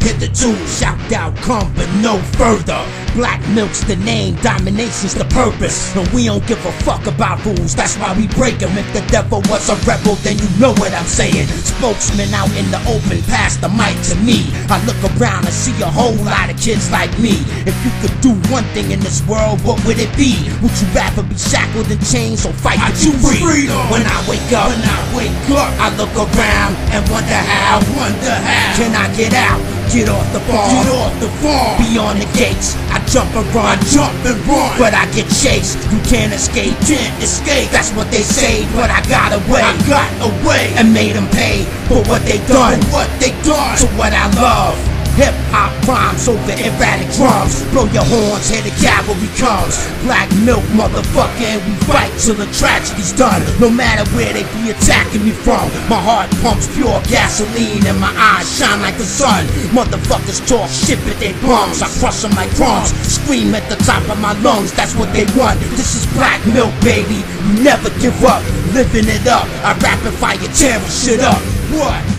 to do. Shout out, come, but no further. Black milk's the name, domination's the purpose. And we don't give a fuck about rules, that's why we break them. If the devil was a rebel, then you know what I'm saying. Spokesman out in the open, pass the mic to me. I look around and see a whole lot of kids like me. If you could do one thing in this world, what would it be? Would you rather be shackled in chains or fight I to free? freedom. When I wake up, When I wake up, I look around and wonder how. wonder how. Can I get out? Get off the farm. Get off the farm. Beyond the gates, I jump and run. Jump and run. But I get chased. You can't escape. Can't escape. That's what they say. But I got away. I got away. and made them pay for what they done. for What they done. To what I love. Hip hop rhymes over erratic drums. Blow your horns, hear the cavalry comes. Black milk, motherfucker, and we fight till the tragedy's done. No matter where they be attacking me from. My heart pumps pure gasoline and my eyes shine like the sun. Motherfuckers talk shit with their bums. I crush them like crumbs. Scream at the top of my lungs, that's what they want. This is Blakmilc, baby. You never give up. Living it up. I rapid fire tearing shit up. What?